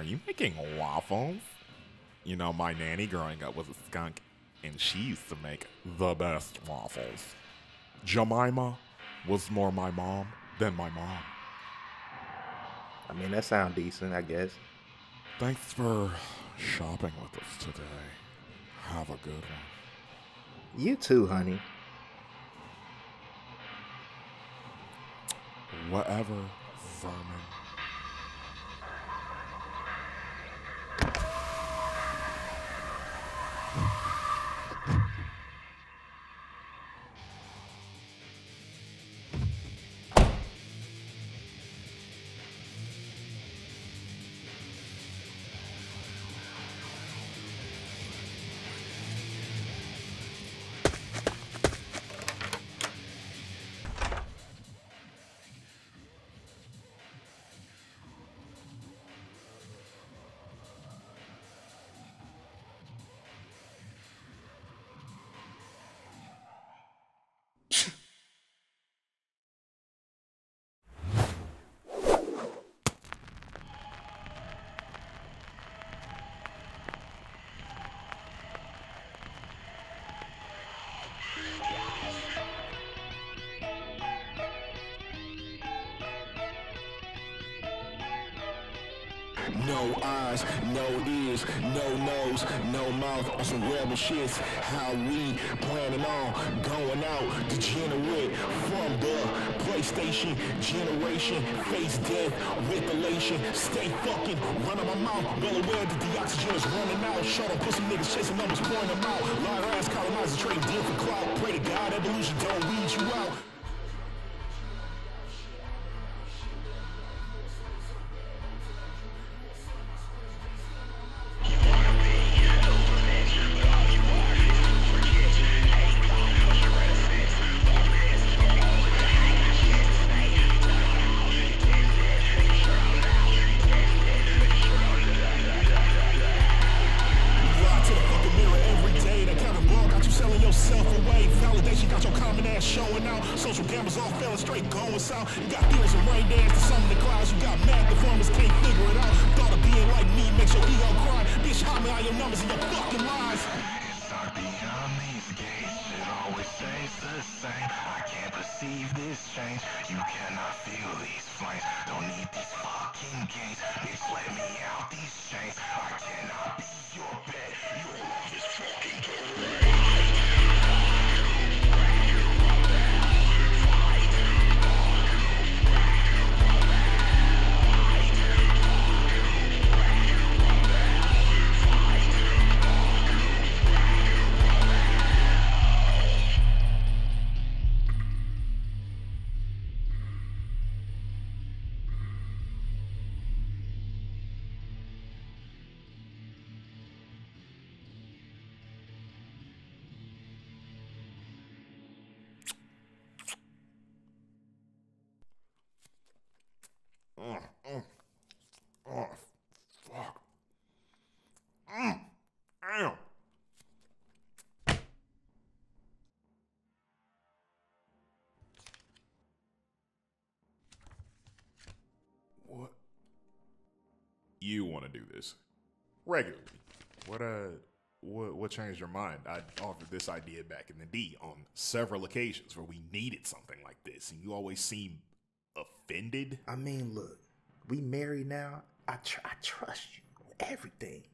Are you making waffles? You know, my nanny growing up was a skunk, and she used to make the best waffles. Jemima was more my mom than my mom. I mean, that sounds decent, I guess. Thanks for shopping with us today. Have a good one. You too, honey. Whatever, vermin. No eyes, no ears, no nose, no mouth on some rebel shits. How we planning on going out degenerate from the PlayStation generation. Face death with elation. Stay fucking running my mouth. Well aware that the oxygen is running out. Shut up, some niggas chasing numbers, pouring them out. Liar ass colonizer trading deal for clout. Pray to God evolution don't weed you out. Your numbers and your fucking lies. Dark beyond these gates. It always stays the same. I can't perceive this change. You cannot feel these flames. Don't need these fucking games. Bitch, let me out these chains. I want to do this regularly. What uh, what what changed your mind? I offered this idea back in the D on several occasions where we needed something like this, and you always seem offended. I mean, look, we married now. I tr- I trust you with everything.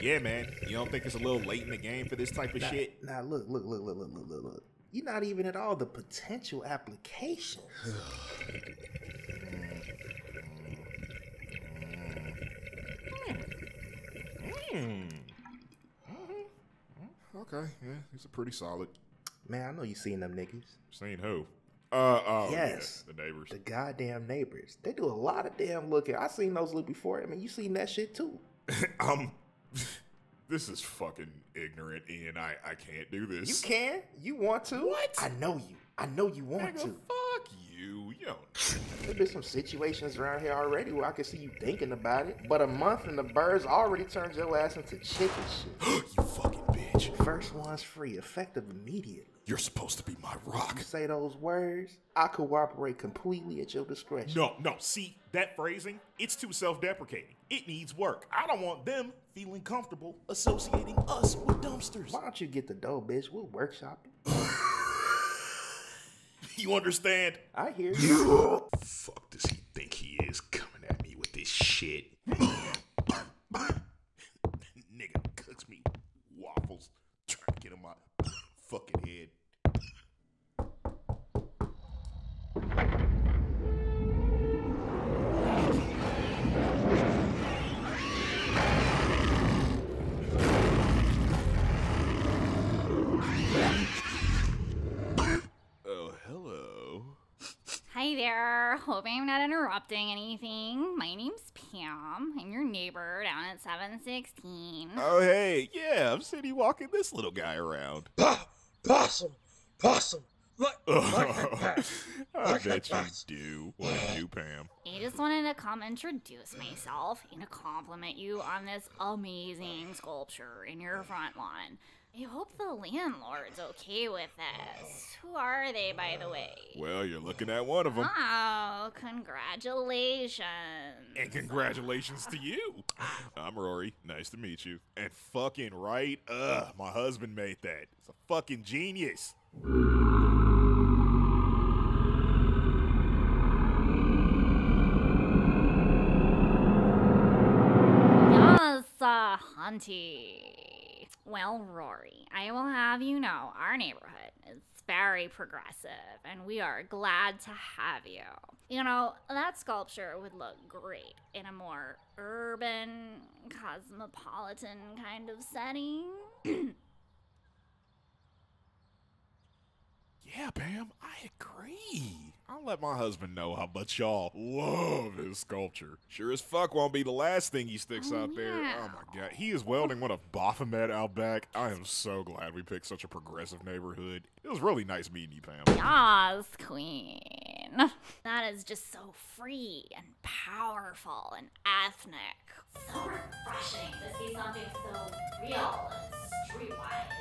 Yeah, man. You don't think it's a little late in the game for this type of now, shit? Now look, look, look, look, look, look, look. You're not even at all the potential applications. Applications. Okay, yeah, these are pretty solid. Man, I know you seen them niggas. Seen who? Uh, oh, Yes. yeah, the neighbors. The goddamn neighbors. They do a lot of damn looking. I seen those look before. I mean, you seen that shit too. um, this is fucking ignorant, Ian. I, I can't do this. You can. You want to. What? I know you. I know you want Nigga, to. fuck you. You don't. There's been some situations around here already where I can see you thinking about it. But a month and the birds already turned your ass into chicken shit. you fucking bitch. First one's free, effective immediately. You're supposed to be my rock. You say those words, I cooperate completely at your discretion. No, no. See, that phrasing, it's too self deprecating. It needs work. I don't want them feeling comfortable associating us with dumpsters. Why don't you get the dough, bitch? We'll workshop it. You understand? I hear you. Fuck does he think he is coming at me with this shit? Hi there. Hope I'm not interrupting anything. My name's Pam. I'm your neighbor down at 716. Oh, hey, yeah, I'm city walking this little guy around. Possum! Possum! Like, like that I bat. Bet that you bat. do. What do you, Pam? I just wanted to come introduce myself and to compliment you on this amazing sculpture in your front lawn. I hope the landlord's okay with this. Who are they, by the way? Well, you're looking at one of them. Oh, congratulations. And congratulations to you. I'm Rory. Nice to meet you. And fucking right, ugh, my husband made that. It's a fucking genius. Yes, uh, Hunty. Well, Rory, I will have you know our neighborhood is very progressive, and we are glad to have you. You know, that sculpture would look great in a more urban, cosmopolitan kind of setting. Yeah, Pam, I agree. I'll let my husband know how much y'all love his sculpture. Sure as fuck won't be the last thing he sticks Oh, out there. yeah. Oh my god. He is welding one of Baphomet out back. I am so glad we picked such a progressive neighborhood. It was really nice meeting you, Pam. Yes, Queen. That is just so free and powerful and ethnic. So refreshing to see something so real and streetwise.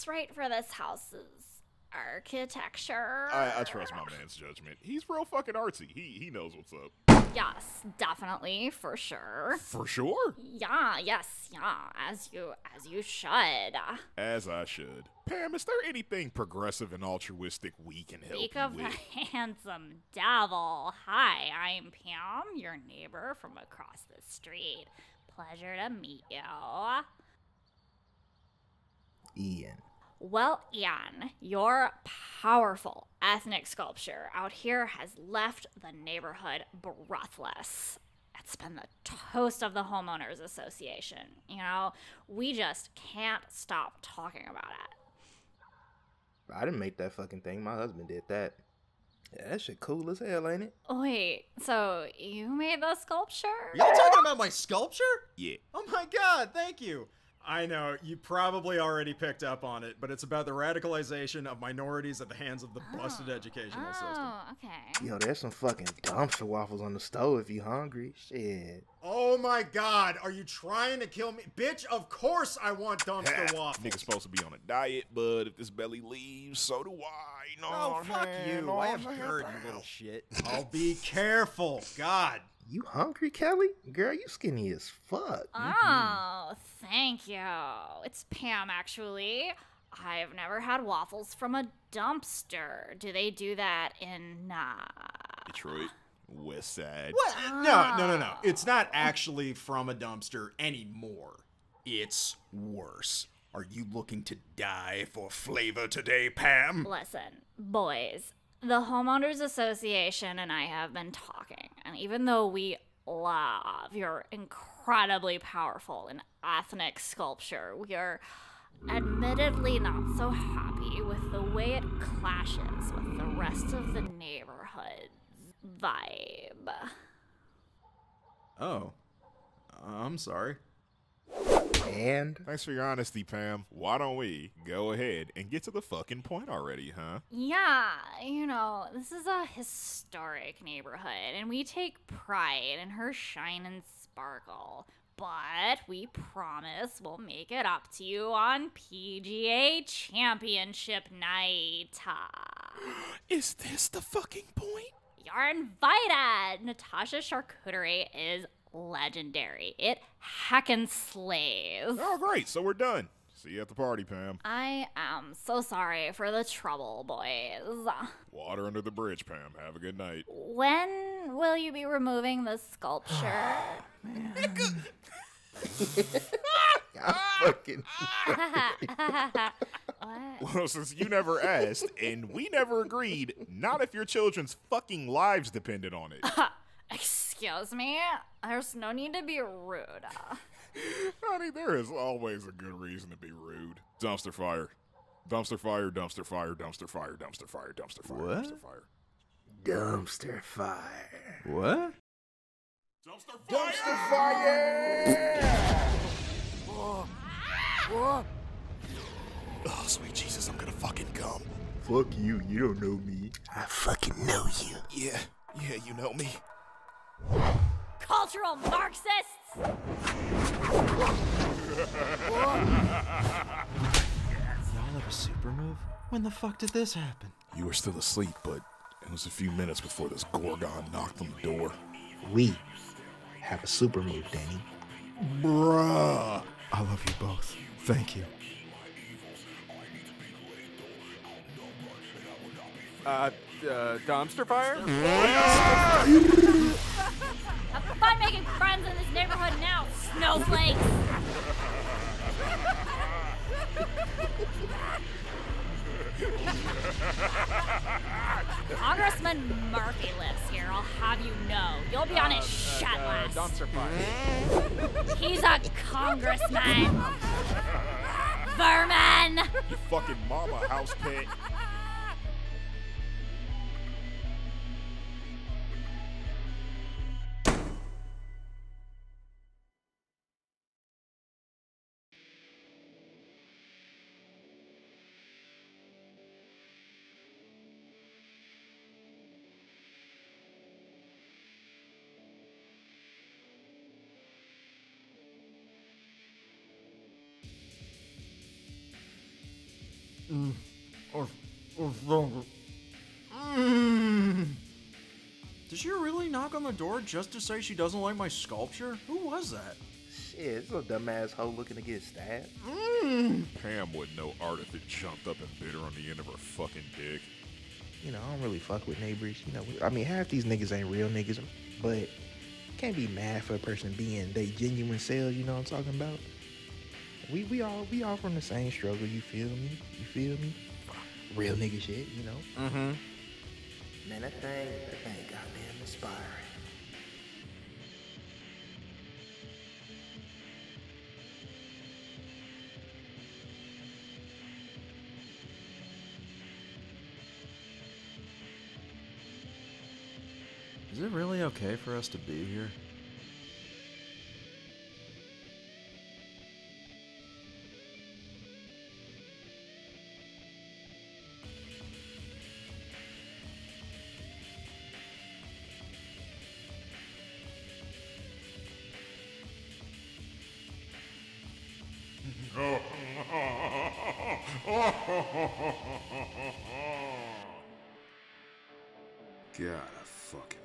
It's, you sure it's right for this house's architecture? I, I trust my man's judgment. He's real fucking artsy. He he knows what's up. Yes, definitely, for sure. For sure. Yeah, yes, yeah, as you as you should. As I should. Pam, is there anything progressive and altruistic we can help Speak you of the with? handsome devil. Hi, I'm Pam, your neighbor from across the street. Pleasure to meet you. Ian. Well, Ian, your powerful ethnic sculpture out here has left the neighborhood breathless. It's been the toast of the homeowners association. You know, we just can't stop talking about it. I didn't make that fucking thing. My husband did that. Yeah, that shit cool as hell, ain't it? Wait, so you made the sculpture? Y'all talking about my sculpture? Yeah. Oh my god, thank you. I know, you probably already picked up on it, but it's about the radicalization of minorities at the hands of the busted oh, educational system. Oh, okay. Yo, there's some fucking dumpster waffles on the stove if you hungry. Shit. Oh my god, are you trying to kill me? Bitch, of course I want dumpster waffles. Nigga's supposed to be on a diet, but if this belly leaves, so do I. No, Oh, fuck man, you. no, I have man. You little shit. I'll be careful. God. You hungry, Kelly? Girl, you skinny as fuck. Mm-hmm. Oh, thank you. It's Pam, actually. I've never had waffles from a dumpster. Do they do that in Nah? Detroit, West Side. What? No, no, no, no. Ah. It's not actually from a dumpster anymore. It's worse. Are you looking to die for flavor today, Pam? Listen, boys, the Homeowners Association and I have been talking, and even though we love your incredibly powerful and ethnic sculpture, we are admittedly not so happy with the way it clashes with the rest of the neighborhood's vibe. Oh. I'm sorry. And Thanks for your honesty, Pam. Why don't we go ahead and get to the fucking point already, huh? Yeah, you know, this is a historic neighborhood, and we take pride in her shine and sparkle. But we promise we'll make it up to you on PGA Championship night. Is this the fucking point? You're invited! Natasha Charcuterie is legendary. It heckin' slays. Oh, great. So we're done. See you at the party, Pam. I am so sorry for the trouble, boys. Water under the bridge, Pam. Have a good night. When will you be removing the sculpture? I'm fucking. what? Well, since you never asked and we never agreed, not if your children's fucking lives depended on it. Excuse me? There's no need to be rude. Honey, there is always a good reason to be rude. Dumpster fire. Dumpster fire, dumpster fire, dumpster fire, dumpster fire, dumpster fire, What? dumpster fire. Dumpster fire. What? Dumpster fire! Dumpster fire! Oh, sweet Jesus, I'm gonna fucking come. Fuck you, you don't know me. I fucking know you. Yeah, yeah, you know me. Cultural Marxists! Y'all have a super move? When the fuck did this happen? You were still asleep, but it was a few minutes before this Gorgon knocked on the door. We have a super move, Danny. Bruh. I love you both. Thank you. Uh, uh, dumpster fire? Making friends in this neighborhood now, snowflakes! Congressman Murphy lives here, I'll have you know. You'll be on his shit Uh, list. fire. He's a congressman. Vermin! You fucking mama house pet. Mm. Did she really knock on the door just to say she doesn't like my sculpture? Who was that? Shit, this little dumbass hoe looking to get stabbed. Mm. Pam wouldn't know art if it jumped up and bit her on the end of her fucking dick. You know, I don't really fuck with neighbors. You know, I mean, half these niggas ain't real niggas, but can't be mad for a person being they genuine selves. You know what I'm talking about? We we all we all from the same struggle. You feel me? You feel me? Real nigga shit. You know. Mm-hmm. Man, that thing, that thing, goddamn inspiring. Is it really okay for us to be here? God, I fucking